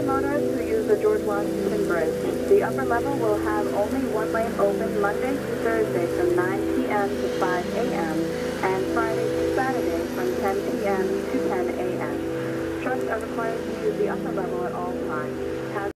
motorists who use the George Washington Bridge, the upper level will have only one lane open Monday through Thursday from 9 p.m. to 5 a.m. and Friday to Saturday from 10 p.m. to 10 a.m. Trucks are required to use the upper level at all times.